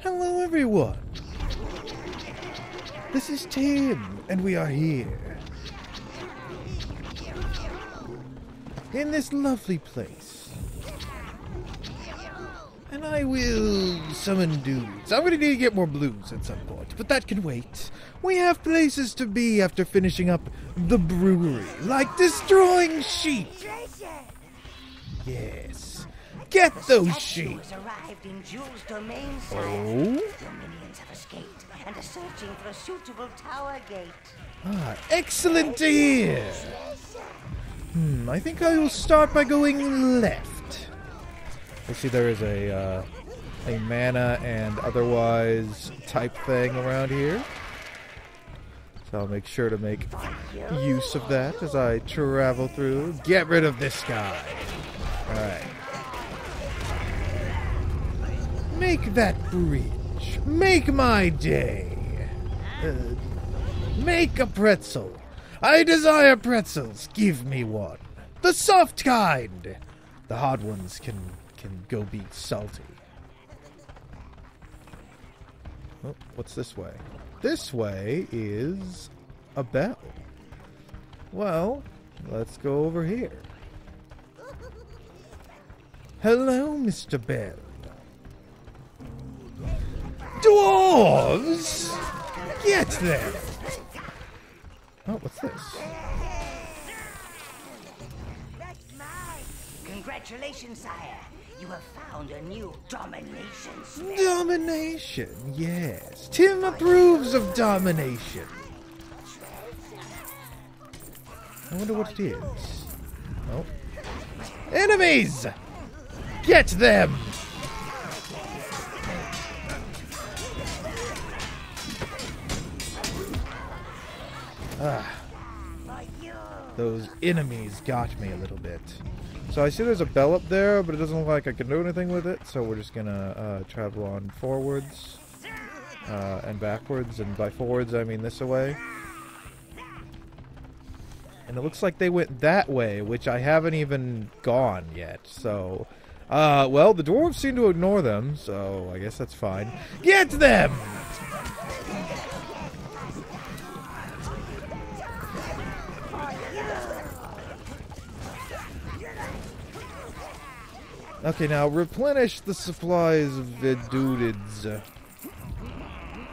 Hello, everyone. This is Tim, and we are here. In this lovely place. And I will summon dudes. I'm gonna need to get more blues at some point, but that can wait. We have places to be after finishing up the brewery, like destroying sheep. Yes. Get those sheep. Arrived in Jules' domain, sire. Oh? Your minions have escaped and are searching for a suitable tower gate. Ah, excellent to hear. Hmm, I think I will start by going left. I see there is a uh, a mana and otherwise type thing around here. So I'll make sure to make use of that as I travel through. Get rid of this guy. Alright. Make that bridge. Make my day. Uh, Make a pretzel. I desire pretzels. Give me one. The soft kind. The hard ones can can go be salty. Oh, what's this way? This way is a bell. Well, let's go over here. Hello, Mr. Bell. Dwarves! Get them! Oh, what's this? Congratulations, sire. You have found a new domination spell. Domination, yes. Tim approves of domination. I wonder what it is. Oh. Enemies! Get them! Ah. Those enemies got me a little bit. So I see there's a bell up there, but it doesn't look like I can do anything with it. So we're just gonna uh, travel on forwards uh, and backwards, and by forwards I mean this way. And it looks like they went that way, which I haven't even gone yet. So, uh, well, the dwarves seem to ignore them, so I guess that's fine. Get them! Okay, now replenish the supplies of Vedudids.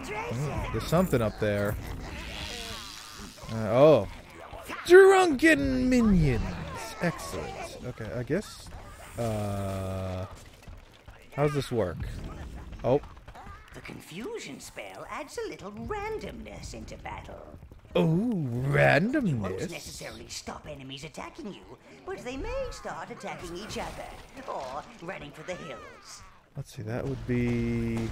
Oh, there's something up there. Uh, oh. Drunken minions! Excellent. Okay, I guess. Uh. How's this work? Oh. The confusion spell adds a little randomness into battle. Oh, randomness. Won't necessarily stop enemies attacking you, but they may start attacking each other or running for the hills. Let's see, that would be.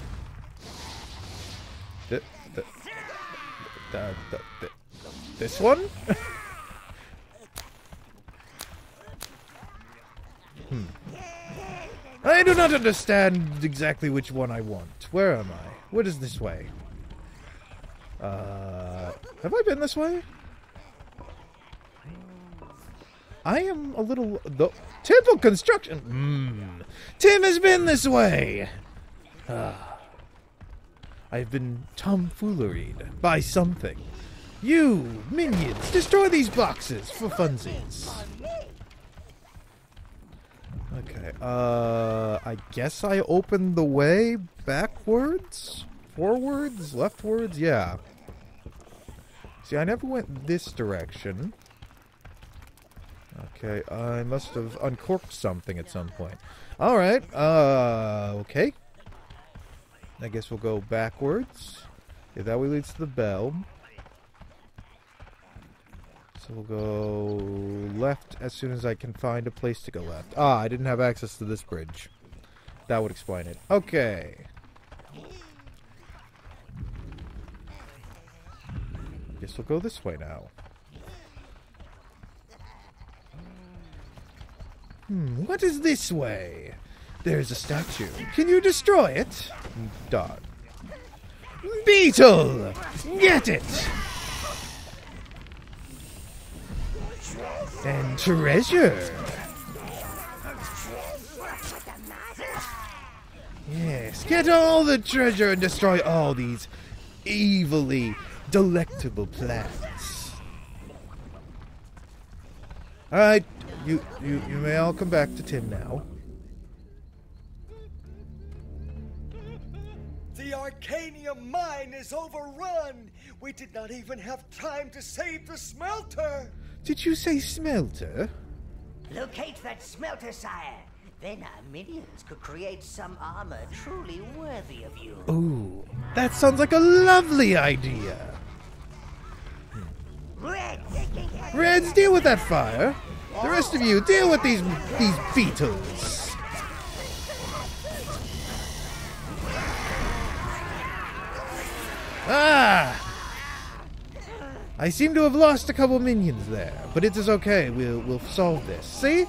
Th- th- th- th- th- this one? hmm. I do not understand exactly which one I want. Where am I? What is this way? Uh, have I been this way? I am a little the temple construction. Hmm. Tim has been this way. Ah. I've been tomfooleried by something. You minions, destroy these boxes for funsies. Okay. Uh, I guess I opened the way backwards, forwards, leftwards. Yeah. See, I never went this direction. Okay, I must have uncorked something at some point. Alright, uh, okay. I guess we'll go backwards. Yeah, that way leads to the bell. So we'll go left as soon as I can find a place to go left. Ah, I didn't have access to this bridge. That would explain it. Okay. Guess we'll go this way now. Hmm, what is this way? There's a statue. Can you destroy it? Dog. Beetle! Get it! And treasure! Yes, get all the treasure and destroy all these evilly delectable plants. Alright, you, you, you may all come back to Tim now. The Arcanium mine is overrun! We did not even have time to save the smelter! Did you say smelter? Locate that smelter, sire. Then our minions could create some armor truly worthy of you. Ooh, that sounds like a lovely idea. Reds, deal with that fire. The rest of you, deal with these these beetles. Ah! I seem to have lost a couple minions there, but it is okay. We'll we'll solve this. See?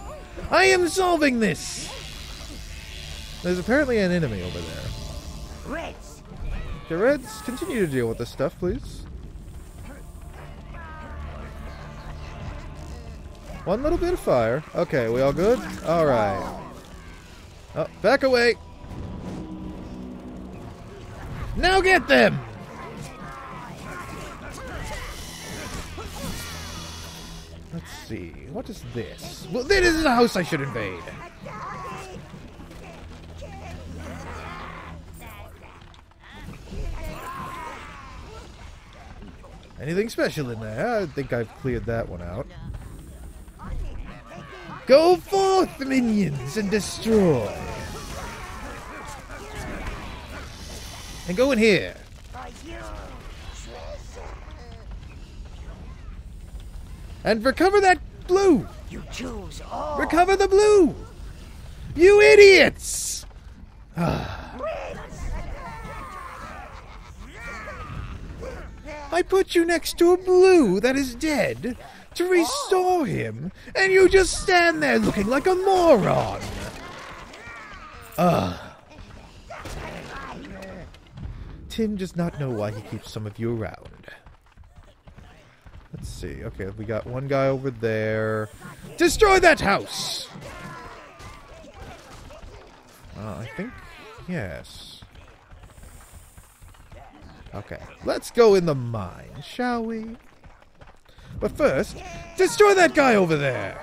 I am solving this. There's apparently an enemy over there. Reds! The Reds, continue to deal with this stuff, please. One little bit of fire. Okay, we all good? Alright. Oh, back away! Now get them! Let's see. What is this? Well, this is a house I should invade. Anything special in there? I think I've cleared that one out. Go forth, minions, and destroy. And go in here. And recover that blue. You choose all. Recover the blue. You idiots. Ah. I put you next to a blue that is dead to restore oh. him, and you just stand there looking like a moron. Ugh. Tim does not know why he keeps some of you around. Let's see. Okay, we got one guy over there. Destroy that house! Uh, I think, yes. Okay, let's go in the mine, shall we? But first, destroy that guy over there!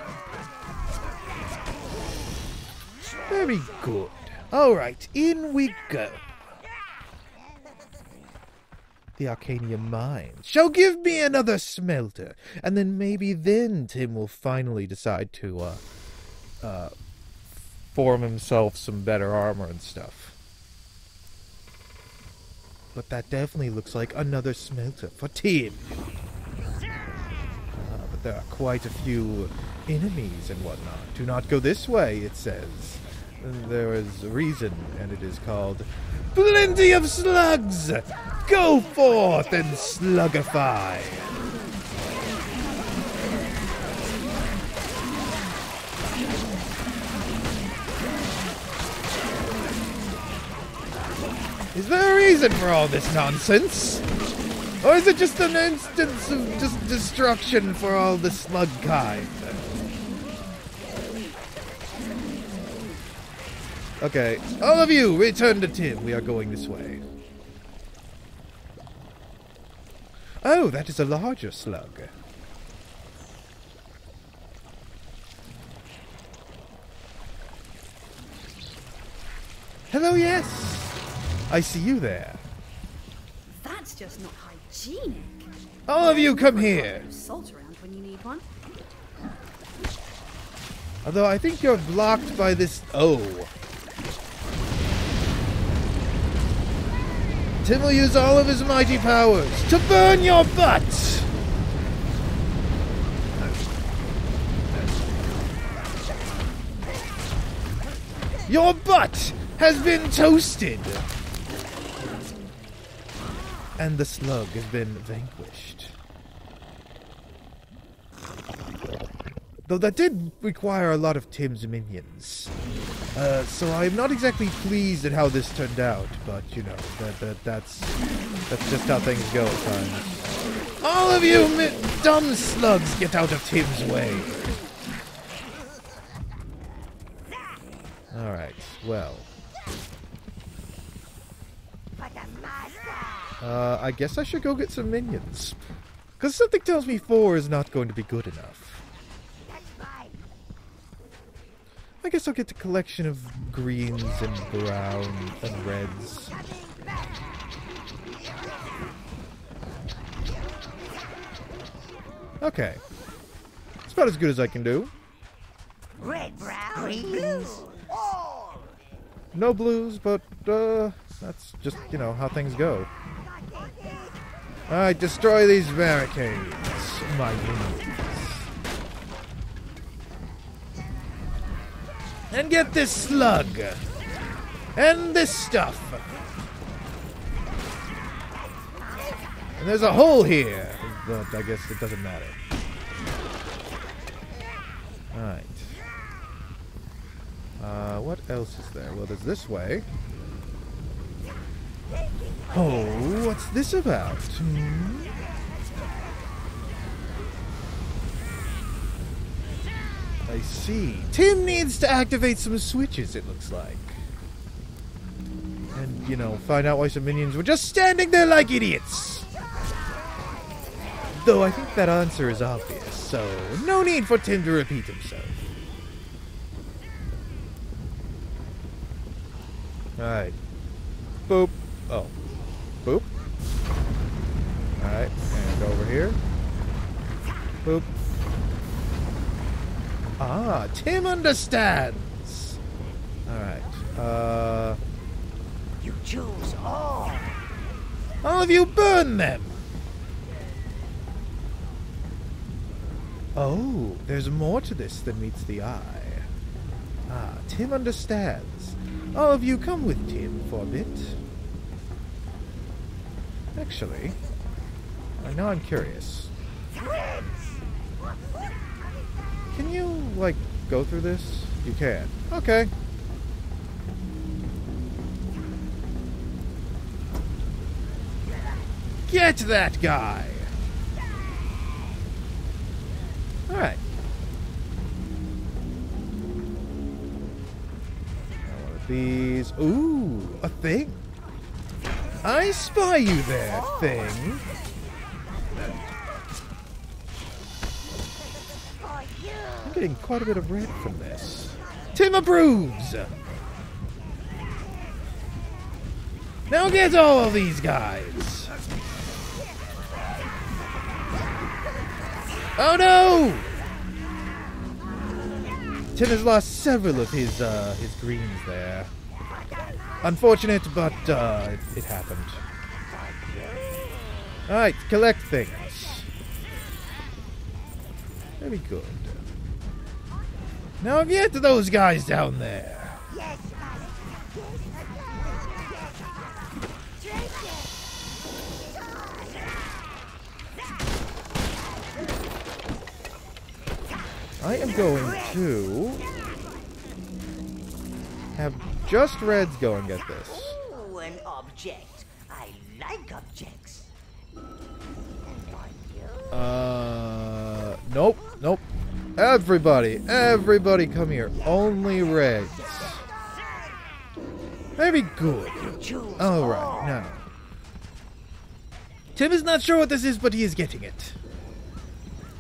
Very good. Alright, in we go. The Arcanium mine shall give me another smelter, and then maybe then Tim will finally decide to, uh, uh, form himself some better armor and stuff. But that definitely looks like another smelter for Tim. Ah, but there are quite a few enemies and whatnot. Do not go this way, it says. There is a reason, and it is called Plenty of Slugs! Go forth and slugify! Is there a reason for all this nonsense? Or is it just an instance of just destruction for all the slug kind? Okay, all of you, return to Tim. We are going this way. Oh, that is a larger slug. Hello, yes. I see you there. That's just not hygienic. All of you come here. Salt around when you need one. Although I think you're blocked by this. Oh. Tim will use all of his mighty powers to burn your butt! Your butt has been toasted! And the slug has been vanquished. Though that did require a lot of Tim's minions. Uh, so I'm not exactly pleased at how this turned out, but you know, that, that that's that's just how things go at times. All of you dumb slugs get out of Tim's way. Alright, well. Uh, I guess I should go get some minions. Because something tells me four is not going to be good enough. I guess I'll get the collection of greens and browns and reds. Okay. It's about as good as I can do. Red, brown, green, blue. All. No blues, but uh, that's just, you know, how things go. Alright, destroy these barricades, my minions. And get this slug. And this stuff. And there's a hole here, but I guess it doesn't matter. Alright. Uh, what else is there? Well, there's this way. Oh, what's this about? Hmm? I see. Tim needs to activate some switches, it looks like. And, you know, find out why some minions were just standing there like idiots. Though I think that answer is obvious, so no need for Tim to repeat himself. Alright. Boop. Oh. Boop. Alright, and over here. Boop. Ah, Tim understands. Alright. Uh. You choose all. All of you burn them! Oh, there's more to this than meets the eye. Ah, Tim understands. All of you come with Tim for a bit. Actually, I know I'm curious. Can you, like, go through this? You can. Okay. Get that guy! Alright. These. Ooh, a thing. I spy you there, thing. Getting quite a bit of red from this. Tim approves! Now get all of these guys! Oh no! Tim has lost several of his uh, his greens there. Unfortunate, but uh, it, it happened. Alright, collect things. Very good. Now get to those guys down there. I am going to have just reds go and get this. Ooh, an object. I like objects. Uh, nope, nope. Everybody, everybody come here. Only reds. Very good. All right, now. Tim is not sure what this is, but he is getting it.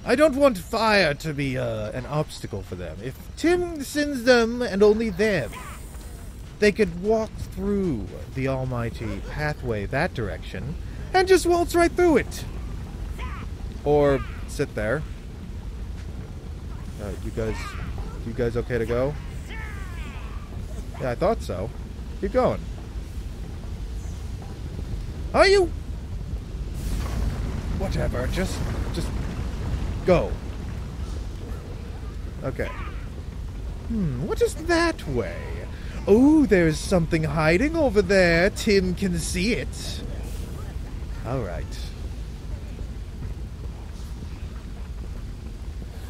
I don't want fire to be uh, an obstacle for them. If Tim sends them, and only them, they could walk through the almighty pathway that direction and just waltz right through it. Or sit there. Uh, you guys, you guys okay to go? Yeah, I thought so. Keep going. Are you? Whatever. Just, just go. Okay. Hmm. What is that way? Oh, there's something hiding over there. Tim can see it. All right.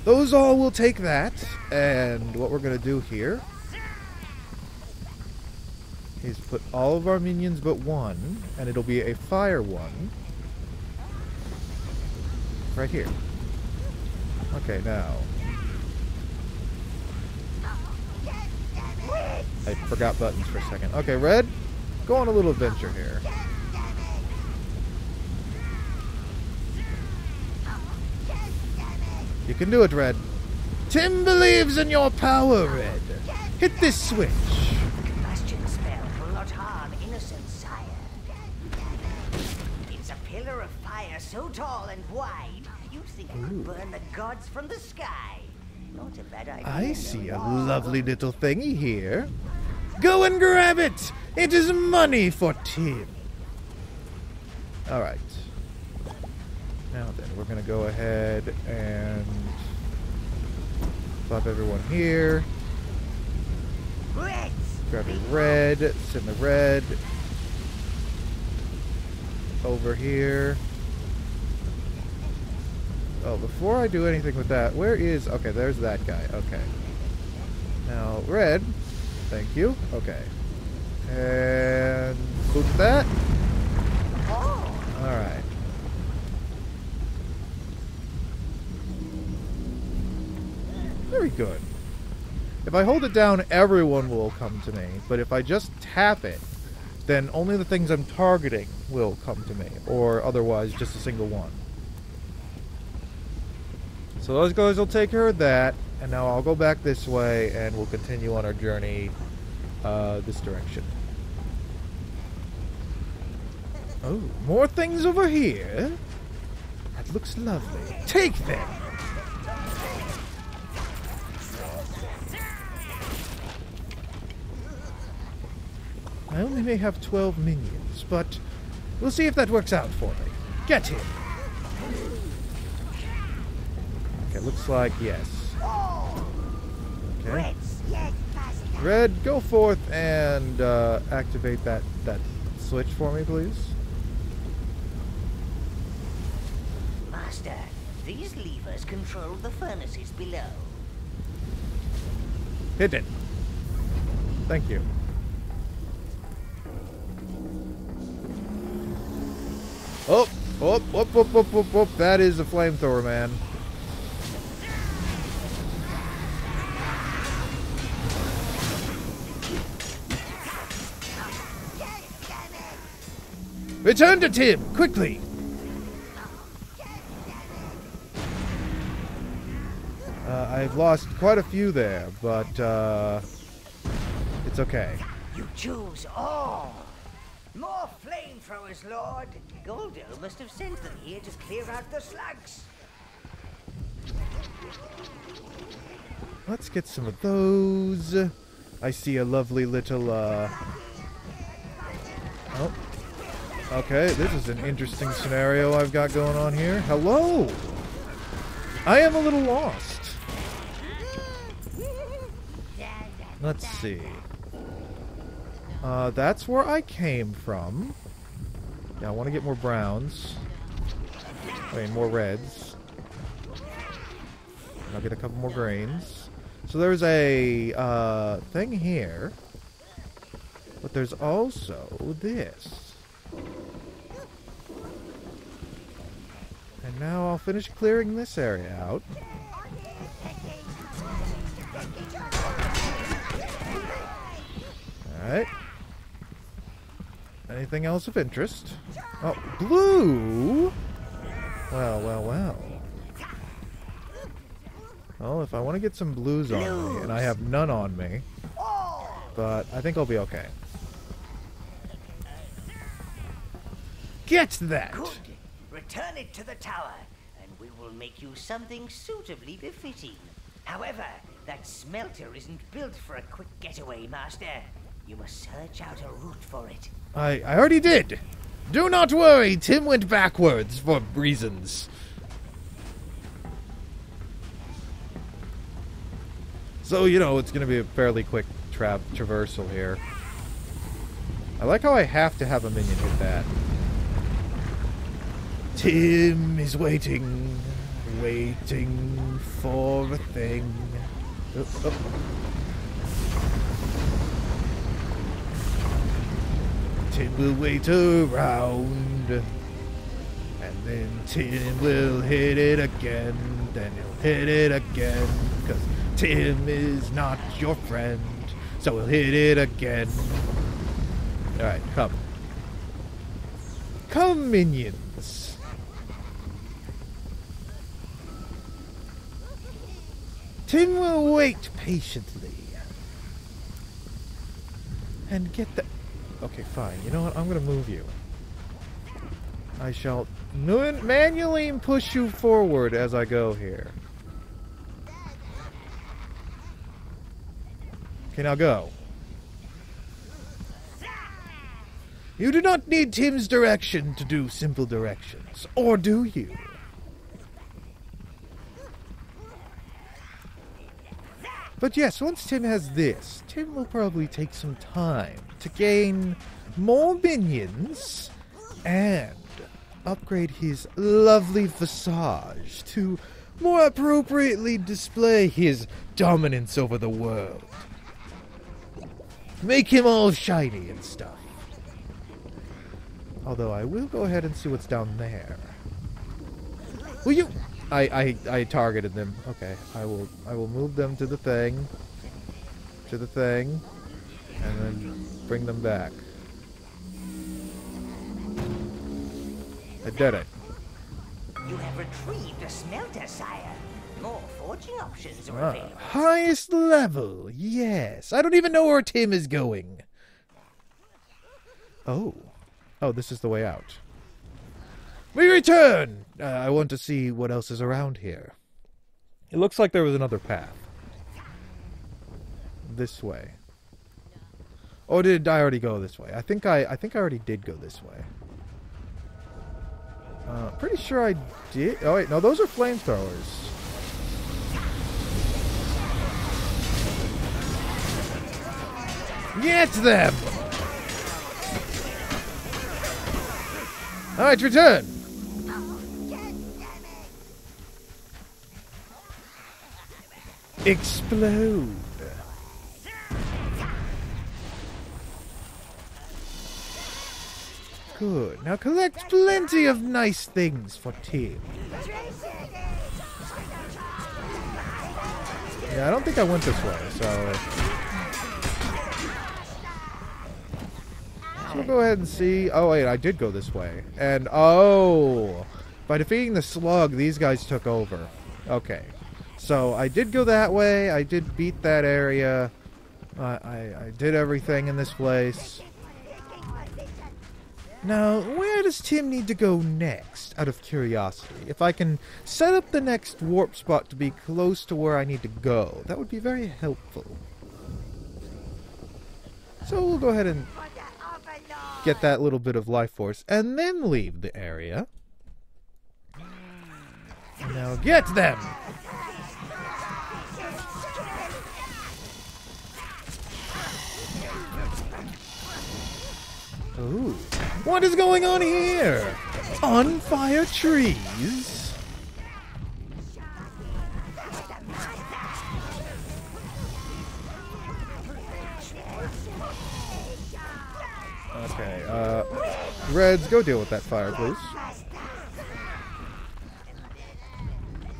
Those all will take that, and what we're gonna do here is put all of our minions but one, and it'll be a fire one. Right here. Okay, now. I forgot buttons for a second. Okay, Red, go on a little adventure here. You can do it, Red. Tim believes in your power, Red. Hit this switch. Combustion spell will not harm innocent sire. It's a pillar of fire so tall and wide, you'd think it could burn the gods from the sky. Not a bad idea. I see a lovely little thingy here. Go and grab it! It is money for Tim. Alright. Now then, we're gonna go ahead and flop everyone here. Grab a red, send the red over here. Oh, before I do anything with that, where is... Okay, there's that guy. Okay. Now, red. Thank you. Okay. And... boot that. Alright. Very good. If I hold it down, everyone will come to me. But if I just tap it, then only the things I'm targeting will come to me. Or otherwise, just a single one. So those guys will take care of that. And now I'll go back this way and we'll continue on our journey uh, this direction. Oh, more things over here. That looks lovely. Take them. I only may have 12 minions, but we'll see if that works out for me. Get him. Okay, looks like yes. Okay. Reds, yes, faster. Red, go forth and uh, activate that, that switch for me, please. Master, these levers control the furnaces below. Hit it. Thank you. Oh, oh, whoop, whoop, whoop, whoop, whoop. That is a flamethrower, man. Return to Tim, quickly! Uh, I've lost quite a few there, but uh, it's okay. You choose all. More flamethrowers, Lord. Goldo must have sent them here to clear out the slugs. Let's get some of those. I see a lovely little, uh... Oh. Okay, this is an interesting scenario I've got going on here. Hello! I am a little lost. Let's see. Uh, that's where I came from. Yeah, I want to get more browns. I mean, more reds. And I'll get a couple more grains. So there's a uh, thing here. But there's also this. And now I'll finish clearing this area out. Alright. Anything else of interest? Oh, blue? Well, well, well. Well, if I want to get some blues on me, and I have none on me, but I think I'll be okay. Get that! Good. Return it to the tower, and we will make you something suitably befitting. However, that smelter isn't built for a quick getaway, Master. You must search out a route for it. I, I already did. Do not worry, Tim went backwards for reasons. So, you know, it's going to be a fairly quick tra- traversal here. I like how I have to have a minion hit that. Tim is waiting, waiting for a thing. Oh, oh. Tim will wait around. And then Tim will hit it again. Then he'll hit it again. Because Tim is not your friend. So he'll hit it again. Alright, come. Come, minions. Tim will wait patiently. And get the... Okay, fine. You know what? I'm gonna move you. I shall nu- manually push you forward as I go here. Okay, now go. You do not need Tim's direction to do simple directions, or do you? But yes, once Tim has this, Tim will probably take some time to gain more minions and upgrade his lovely visage to more appropriately display his dominance over the world. Make him all shiny and stuff. Although I will go ahead and see what's down there. Will you? I, I I targeted them. Okay, I will I will move them to the thing, to the thing, and then bring them back. I did it. You have retrieved a smelter, sire. More forging options are Ah, available. highest level, yes. I don't even know where Tim is going. Oh. Oh, this is the way out. We return! Uh, I want to see what else is around here. It looks like there was another path. This way. Or did I already go this way? I think I I think I already did go this way. Uh, pretty sure I did. Oh wait, no, those are flamethrowers. Get them! Alright, return! Explode! Good. Now collect plenty of nice things for Tim. Yeah, I don't think I went this way, so... So we'll go ahead and see. Oh, wait, I did go this way. And, oh, by defeating the slug, these guys took over. Okay. So I did go that way. I did beat that area. I, I, I did everything in this place. Now, where does Tim need to go next, out of curiosity? If I can set up the next warp spot to be close to where I need to go, that would be very helpful. So we'll go ahead and get that little bit of life force, and then leave the area. Now get them! What is going on here? On fire trees? Okay, uh, Reds, go deal with that fire, please.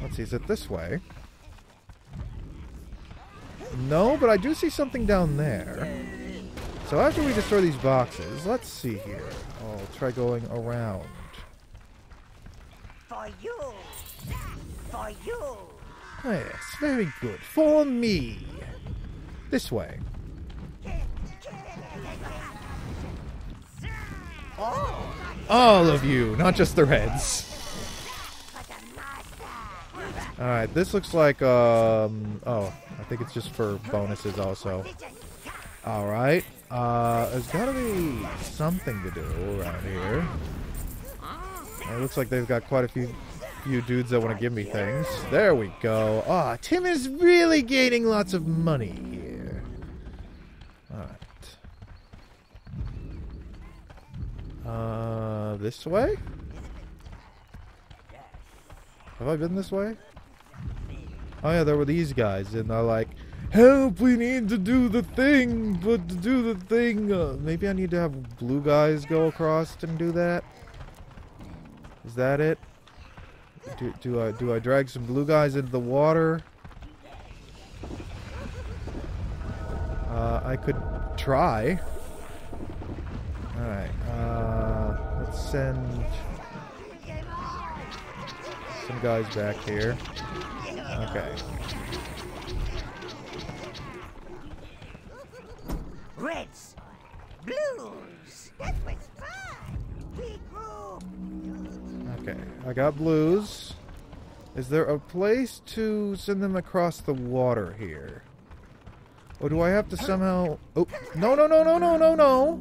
Let's see, is it this way? No, but I do see something down there. So after we destroy these boxes, let's see here. I'll try going around. For you. For you. Yes, very good. For me. This way. All of you, not just the reds. Alright, this looks like, um, oh, I think it's just for bonuses also. Alright, uh, there's gotta be something to do around here. It looks like they've got quite a few few dudes that want to give me things. There we go. Ah, Tim is really gaining lots of money here. Alright. Uh, this way? Have I been this way? Oh yeah, there were these guys, and they're like, Help, we need to do the thing, but to do the thing, uh, maybe I need to have blue guys go across and do that? Is that it? Do, do I do I drag some blue guys into the water? Uh, I could try. All right. Uh, let's send some guys back here. Okay. I got blues. Is there a place to send them across the water here? Or do I have to somehow... Oh, no, no, no, no, no, no, no.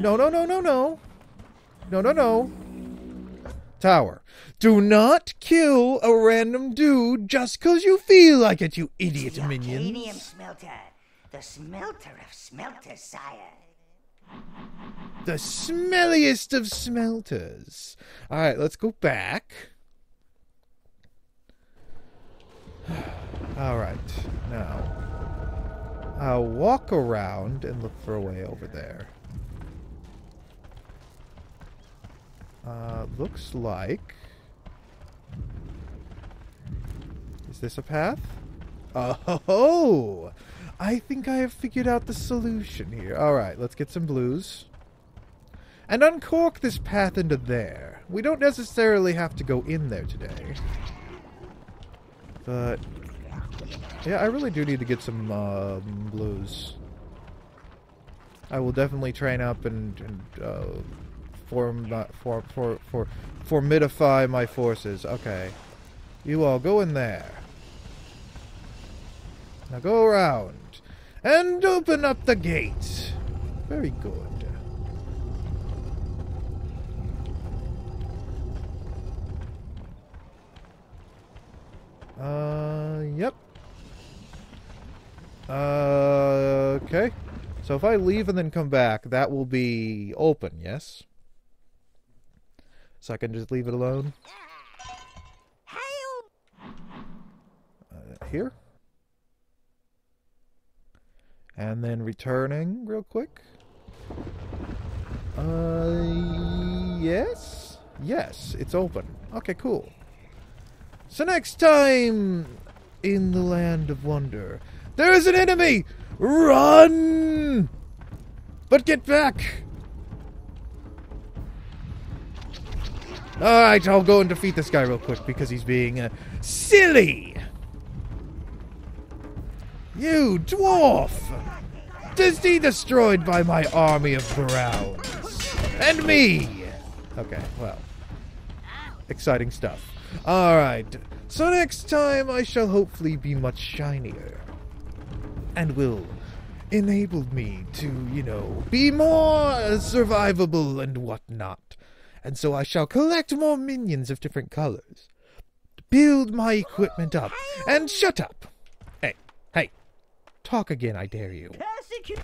No, no, no, no, no. No, no, no. Tower. Do not kill a random dude just because you feel like it, you idiot the minions. smelter. The smelter of smelters, sire. The smelliest of smelters. Alright, let's go back. Alright, now. I'll walk around and look for a way over there. Uh, looks like. Is this a path? Oh, I think I have figured out the solution here. Alright, let's get some blues. And uncork this path into there. We don't necessarily have to go in there today. But, yeah, I really do need to get some um, blues. I will definitely train up and, and uh, form, for, for, for, formidify my forces. Okay. You all go in there. Now go around and open up the gate. Very good. Uh, yep. Uh, okay. So if I leave and then come back, that will be open, yes? So I can just leave it alone? Uh, here? And then returning real quick. Uh, yes? Yes, it's open. Okay, cool. So next time in the Land of Wonder, there is an enemy! Run! But get back! Alright, I'll go and defeat this guy real quick because he's being uh, silly! You dwarf! Is he destroyed by my army of browns? And me! Okay, well. Exciting stuff. Alright, so next time I shall hopefully be much shinier. And will enable me to, you know, be more survivable and whatnot. And so I shall collect more minions of different colors. Build my equipment up. And shut up! Talk again, I dare you. Persecute.